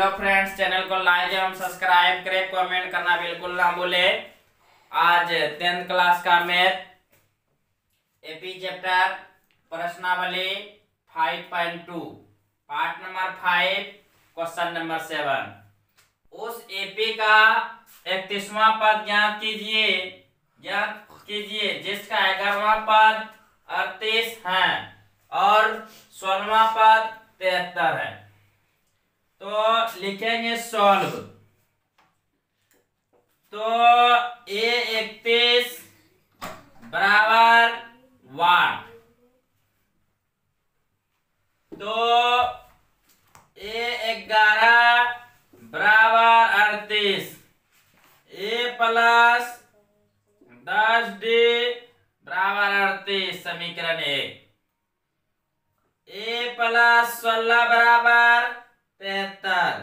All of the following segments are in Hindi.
हेलो फ्रेंड्स चैनल को लाइक एवं सब्सक्राइब करें कमेंट करना बिल्कुल ना भूले। आज टेंथ क्लास का मैथ एपी चैप्टर प्रश्नावली 5.2 part number five question number seven उस एपी का इकतीसवां पद ज्ञात कीजिए ज्ञात कीजिए, जिसका ग्यारहवा पद अड़तीस है और सोलवा पद तिहत्तर है। तो लिखेंगे सॉल्व तो ए इकतीस बराबर वाट तो ए ग्यारह बराबर अड़तीस. ए प्लस दस डी बराबर अड़तीस, समीकरण एक. ए प्लस सोलह बराबर तिहत्तर।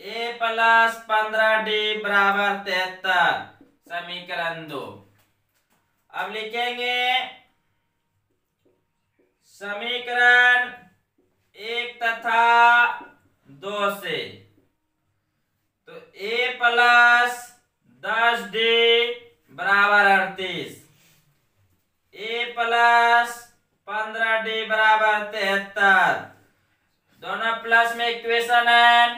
ए प्लस पंद्रह डी बराबर तिहत्तर। समीकरण दो। अब लिखेंगे, समीकरण एक तथा दो से। तो ए प्लस दस डी बराबर अड़तीस। ए प्लस पंद्रह डी बराबर तिहत्तर। दोनों प्लस में इक्वेशन है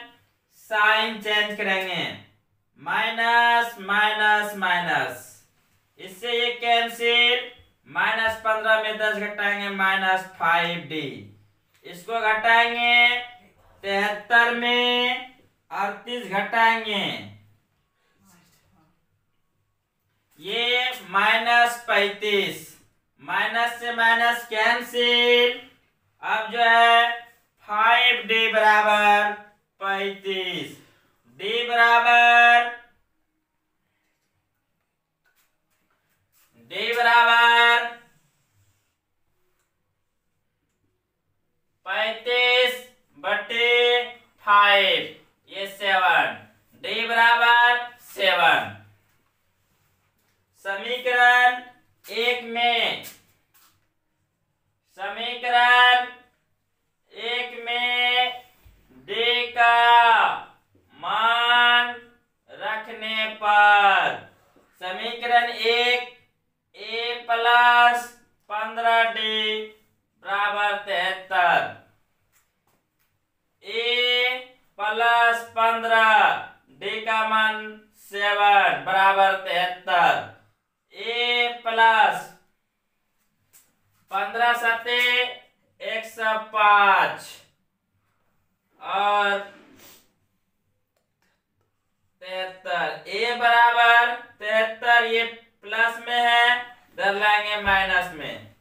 साइन चेंज करेंगे। Minus minus minus. इससे ये कैंसिल। माइनस पंद्रह में दस घटाएँगे, माइनस फाइव डी। इसको घटाएँगे तिहत्तर में अड़तीस घटाएँगे। ये माइनस पैतीस। माइनस से माइनस कैंसिल। अब जो है फाइव डी बराबर पैतीस। डी बराबर डी बराबर पैतीस बटे फाइव। ये सेवन। डी बराबर सेवन। समीकरण एक में समीकरण एक में डी का मान रखने पर समीकरण एक ए प्लस पंद्रह डी, बराबर तिहत्तर। ए प्लस पंद्रह, डी का मान सेवन, बराबर तिहत्तर। ए प्लस पंद्रह सत्ते, एक सौ पाँच। और तिहत्तर। ए बराबर तिहत्तर, ये प्लस में है। डर लाएँगे माइनस में।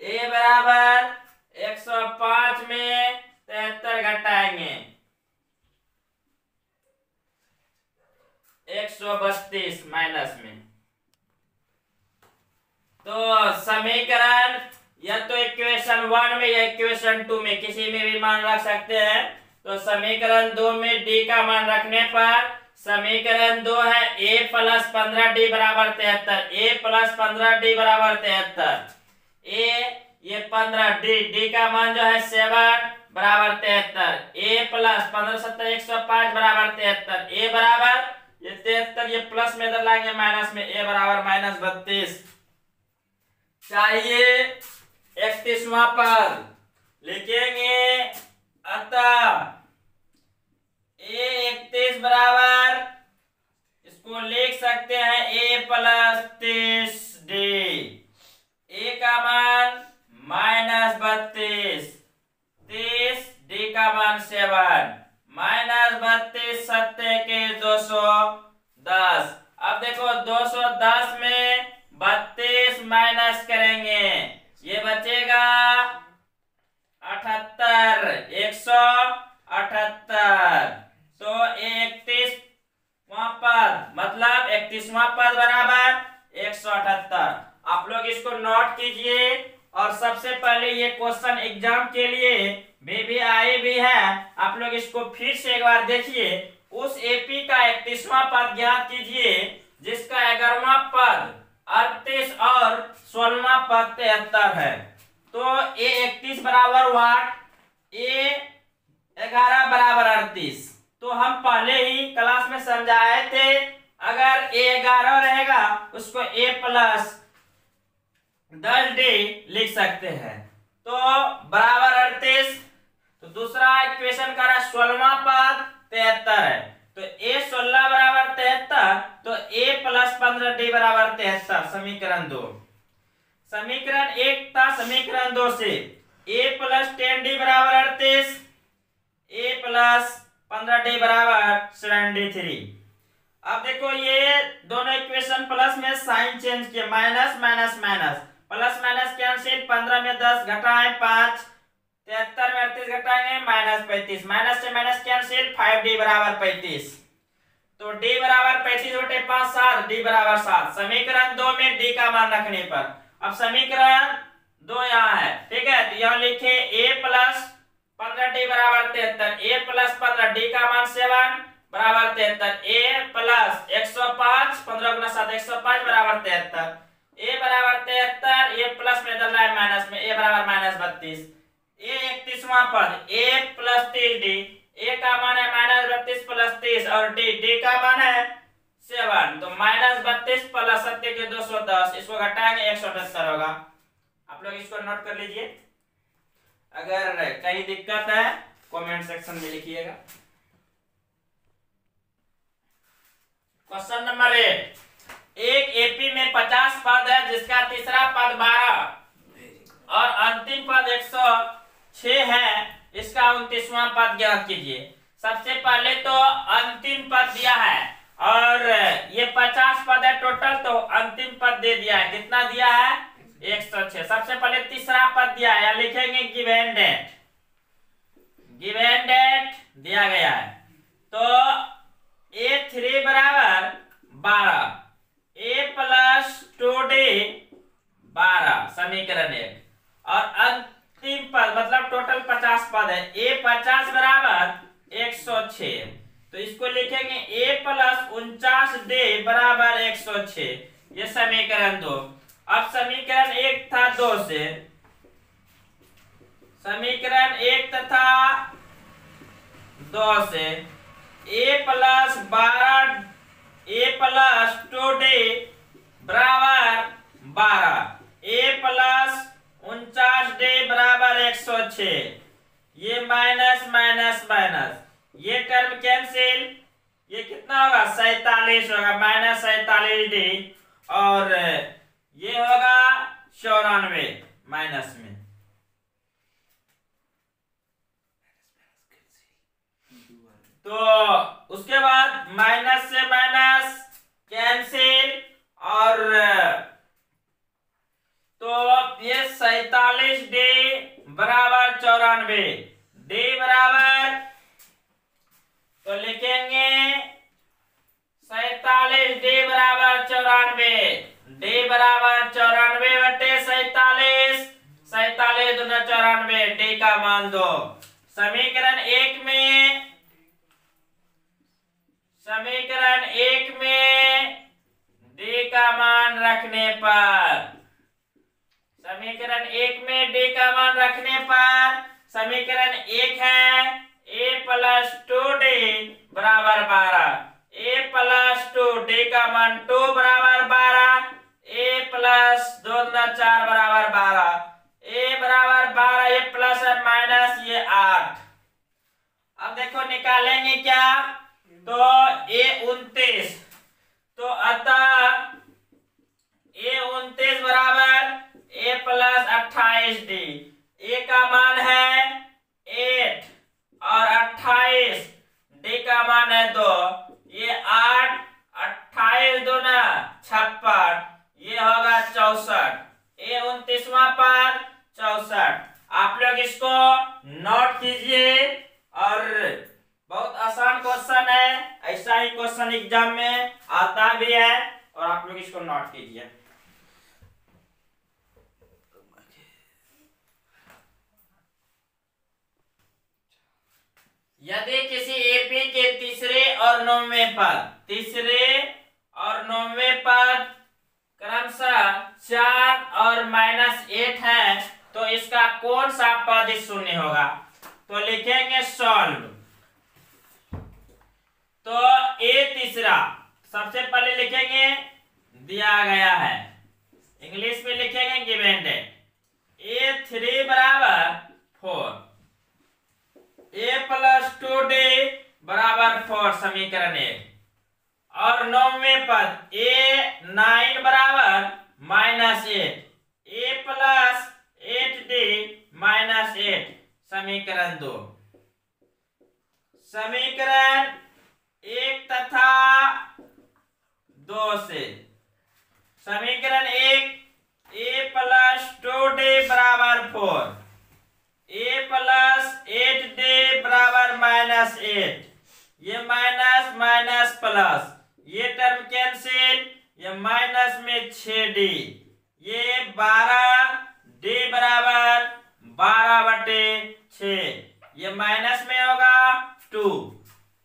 ए बराबर एक सौ पाँच में तिहत्तर घटाएँगे। एक सौ बत्तीस माइनस में। तो समीकरण, या तो इक्वेशन वन में या इक्वेशन टू में, किसी में भी मान रख सकते हैं। तो समीकरण दो में डी का मान रखने पर समीकरण दो है ए प्लस पंद्रह डी बराबर तिहत्तर। ए प्लस पंद्रह डी बराबर तिहत्तर। ए ये पंद्रह डी डी का मान जो है सेवन बराबर तिहत्तर। ए प्लस पंद्रह सत्तर, एक सौ पाँच बराबर तिहत्तर। ए बराबर, ये तिहत्तर, ये प्लस में इधर लाएँगे माइनस में ए बराबर माइनस बत्तीस। चाहिए इकतीसवा पद। लिखेंगे अतः ए इकतीस बराबर। इसको लिख सकते हैं ए प्लस तीस डी 178 आप लोग इसको नोट कीजिए। और सबसे पहले ये क्वेश्चन एग्ज़ाम के लिए भी भी आए भी है। आप लोग इसको फिर से एक बार देखिए। उस एपी का इकतीसवा पद ज्ञात कीजिए, जिसका ग्यारहवा पद अड़तीस और सोलवा पद तिहत्तर है। तो ए इकतीस बराबर वाट ए ग्यारह बराबर अड़तीस। तो हम पहले ही क्लास में समझाए थे। अगर ए ग्यारह रहेगा, उसको ए प्लस दस डी लिख सकते हैं। तो बराबर अड़तीस तो दूसरा इक्वेशन का रहा सोलवा पद, तिहत्तर है। तो ए सोलह बराबर तिहत्तर तो ए प्लस पंद्रह डी बराबर तिहत्तर, समीकरण दो। समीकरण एक था, समीकरण दो से। ए प्लस टेन डी बराबर अड़तीस ए प्लस पंद्रह डी बराबर सेवेंटी थ्री अब देखो ये दोनों इक्वेशन प्लस में साइन चेंज किया। Minus minus minus. Plus, minus cancel पंद्रह में दस घटाए, पाँच। तिहत्तर में अड़तीस घटाएँगे, माइनस पैंतीस। माइनस से माइनस कैंसिल फाइव डी बराबर पैंतीस। तो डी बराबर पैंतीस बटे पाँच, सात। डी बराबर सात। समीकरण दो में डी का मान रखने पर। अब समीकरण दो यहाँ है। ठीक है? तो यहाँ लिखे, ए प्लस पंद्रह डी बराबर तिहत्तर। ए प्लस पंद्रह डी का मान सेवन। बराबर तिहत्तर। ए प्लस एक सौ पाँच, पंद्रह गुना सात, एक सौ पाँच बराबर तिहत्तर। ए बराबर तिहत्तर, ए प्लस में रहा है माइनस में, ए बराबर माइनस बत्तीस। ए इकतीसवा पद, ए प्लस तीस डी। ए का मान है माइनस बत्तीस प्लस तीस और डी डी का मान है सेवन। तो माइनस बत्तीस प्लस सत्य के दो सौ दस, इसको घटाएँगे एक सौ अठहत्तर होगा। आप लोग इसको नोट कर लीजिए। अगर कहीं दिक्कत है कमेंट सेक्शन में लिखिएगा। क्वेश्चन नंबर एट एक एपी में पचास पद है, जिसका तीसरा पद बारह। और अंतिम पद एक सौ छ है, इसका उन्तीसवां पद ज्ञात कीजिए। सबसे पहले तो अंतिम पद दिया है, और ये पचास पद है टोटल तो अंतिम पद दे दिया है। कितना दिया है? एक सौ छह। सबसे पहले तीसरा पद दिया है या लिखेंगे गिवेन डेट गिवेन डेट दिया गया है तो ए थ्री बराबर बारह ए प्लस टू डी बारह समीकरण एक और अंतिम पद मतलब टोटल पचास पद है ए पचास बराबर एक सौ छ तो इसको लिखेंगे ए प्लस उनचास डी बराबर एक सौ छ ये समीकरण दो अब समीकरण एक था दो से। समीकरण एक तथा दो से। ए प्लस बारह ए प्लस टू डी बराबर बारह। ए प्लस उनचास डी बराबर एक सौ छ ये माइनस माइनस माइनस ये टर्म कैंसिल ये कितना होगा? सैतालीस होगा। माइनस सैतालीस डी और ये होगा चौरानवे, माइनस में। तो उसके बाद माइनस से माइनस, कैंसिल और तो ये सैतालीस डी बराबर चौरानवे, डी बराबर तो लिखेंगे चौरानवे डी का मान दो समीकरण एक में, समीकरण एक में डी का मान रखने पर, समीकरण एक में डी का मान रखने पर, समीकरण एक है ए प्लस टू डी बराबर बारह। ए प्लस टू डी का मान टू बराबर बारह। ए प्लस दो चार बराबर बारह ए बराबर बारह ये प्लस है माइनस ये आठ अब देखो निकालेंगे क्या? तो ए उन्तीस। तो अतः ए उन्तीस बराबर ए प्लस अट्ठाईस डी। ए का मान है एट और अट्ठाईस डी का मान है दो ये आठ अट्ठाईस दो ना छप्पन ये होगा चौसठ ए उनतीसवा पर चौसठ आप लोग इसको नोट कीजिए और बहुत आसान क्वेश्चन है ऐसा ही क्वेश्चन एग्ज़ाम में आता भी है और आप लोग इसको नोट कीजिए यदि किसी एपी के तीसरे और नौवे पद, तीसरे और नौवे पद क्रमशः चार और माइनस एट है तो इसका कौन सा पद शून्य होगा? तो लिखेंगे सॉल्व तो ए तीसरा, सबसे पहले लिखेंगे दिया गया है। इंग्लिश में लिखेंगे गिवेन डेट ए थ्री बराबर four A plus two D बराबर फोर समीकरण एक और नौवे पद ए नाइन बराबर minus eight A plus eight D minus eight समीकरण दो समीकरण एक तथा दो से समीकरण एक, ए प्लस टू डी बराबर four A plus eight D बराबर माइनस एट ये माइनस माइनस प्लस ये टर्म कैंसिल ये माइनस में छ डी ये बारह डी बराबर बारह बटे छ ये माइनस में होगा टू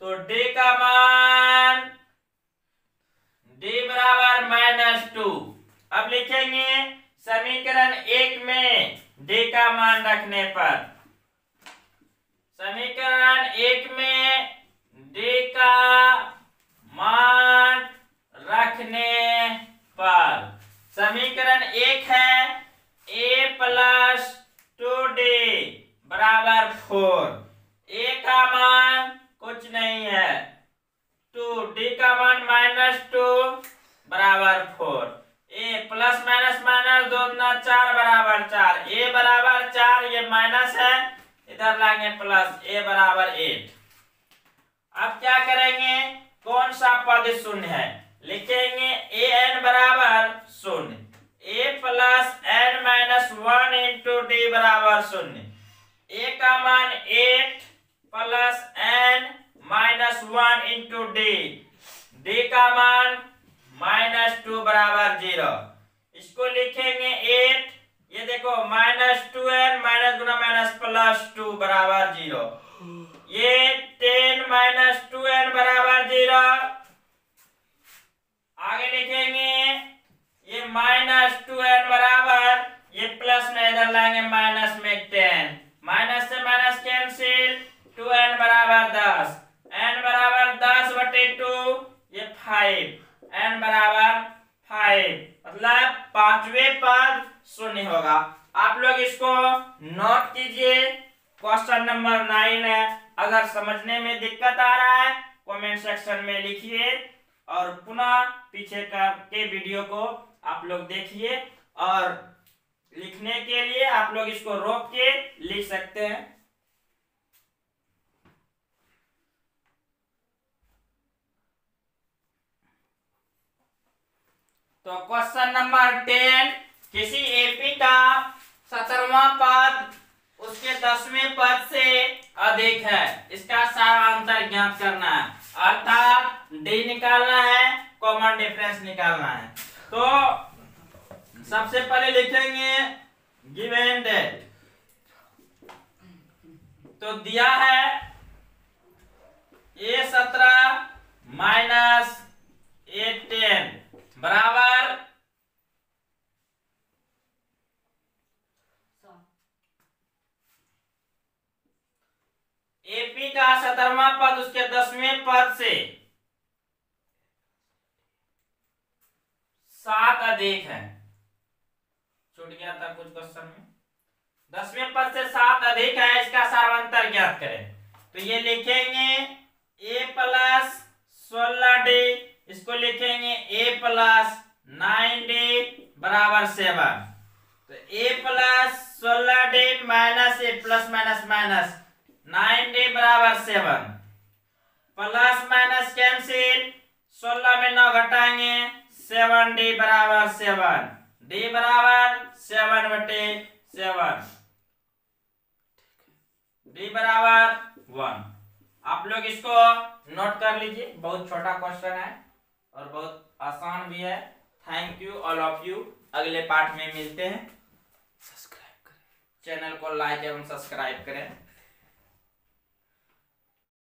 तो डी का मान डी बराबर माइनस टू। अब लिखेंगे, समीकरण एक में डी का मान रखने पर। समीकरण एक में डी का मान रखने पर। समीकरण एक है ए प्लस टू डी बराबर फोर ए का मान कुछ नहीं है। टू डी का मान माइनस टू बराबर four. A plus minus minus दो चार बराबर चार। ए बराबर चार, ये माइनस है। इधर लाएँगे प्लस, ए बराबर एट। अब क्या करेंगे? कौन सा पद शून्य है? लिखेंगे ए एन बराबर शून्य। A plus N minus one into D बराबर शून्य। ए का मान eight plus N minus one into D. D का मान माइनस टू बराबर ज़ीरो। इसको लिखेंगे एट। ये देखो, माइनस टू एन माइनस गुना माइनस प्लस टू बराबर ज़ीरो। ये टेन माइनस टू एन बराबर ज़ीरो। आगे लिखेंगे, ये माइनस टू एन बराबर, ये प्लस में इधर लाएँगे माइनस में टेन माइनस से माइनस कैंसिल टू एन बराबर दस एन बराबर दस बटे टू ये फाइव एन बराबर फाइव मतलब पांचवे पद शून्य होगा आप लोग इसको नोट कीजिए क्वेश्चन नंबर नाइन है अगर समझने में दिक्कत आ रहा है कमेंट सेक्शन में लिखिए और पुनः पीछे का, के वीडियो को आप लोग देखिए और लिखने के लिए आप लोग इसको रोक के लिख सकते हैं। तो क्वेश्चन नंबर टेन किसी एपी का सत्रहवा पद, उसके दसवें पद से अधिक है। इसका सारांतर ज्ञात करना है। अर्थात डी निकालना है कॉमन डिफरेंस निकालना है। तो सबसे पहले लिखेंगे गिवेन डेट तो दिया है ए सत्रह माइनस ए टेन बराबर एपी का सत्रहवा पद उसके दसवें पद से। सात अधिक है। छूट गया था कुछ क्वेश्चन में। दसवें पद से सात अधिक है, इसका सार्वंतर ज्ञात करें। तो ये लिखेंगे ए प्लस सोलह डी इसको लिखेंगे ए प्लस नाइन डी बराबर सेवन। तो ए प्लस सोलह d minus a plus minus minus nine d बराबर सेवन। प्लस माइनस कैंसिल सोलह में नौ घटाएँगे सेवन डी बराबर सेवन। डी बराबर सेवन बटे सेवन। डी बराबर वन। आप लोग इसको नोट कर लीजिए बहुत छोटा क्वेश्चन है और बहुत आसान भी है। Thank you all of you अगले पार्ट में मिलते हैं। सब्सक्राइब करें। चैनल को लाइक एवं सब्सक्राइब करें।